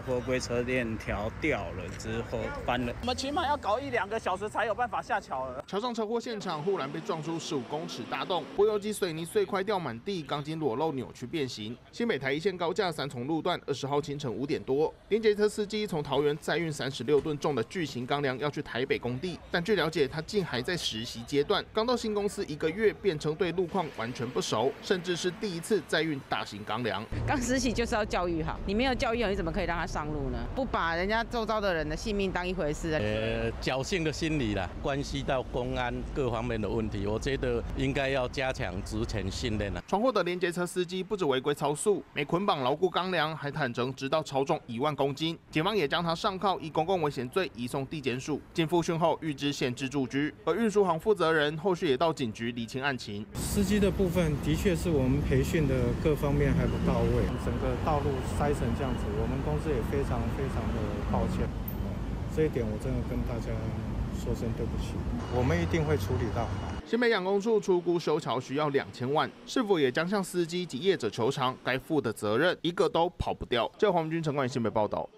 的货柜车链条掉了之后翻了，我们起码要搞一两个小时才有办法下桥了。桥上车祸现场忽然被撞出十五公尺大洞，柏油机水泥碎块掉满地，钢筋裸露扭曲变形。新北台一线高架三重路段二十号清晨五点多，连接车司机从桃园载运三十六吨重的巨型钢梁要去台北工地，但据了解他竟还在实习阶段，刚到新公司一个月，变成对路况完全不熟，甚至是第一次载运大型钢梁。刚实习就是要教育好，你没有教育好，你怎么可以让他上路呢？不把人家周遭的人的性命当一回事？呃，侥幸的心理啦，关系到公安各方面的问题，我觉得应该要加强执勤训练了。闯祸的连接车司机不止违规超速，没捆绑牢固钢梁，还坦诚直到超重一万公斤。警方也将他上铐，以公共危险罪移送地检署。经复讯后，预知限制住居。而运输行负责人后续也到警局理清案情。司机的部分的确是我们培训的各方面还不到位，整个道路塞成这样子，我们公司也非常非常的抱歉。这一点我真的跟大家说声对不起，我们一定会处理到。新北养工处出估修桥需要两千万，是否也将向司机及业者求偿？该负的责任一个都跑不掉。这黄军陈冠新北报道。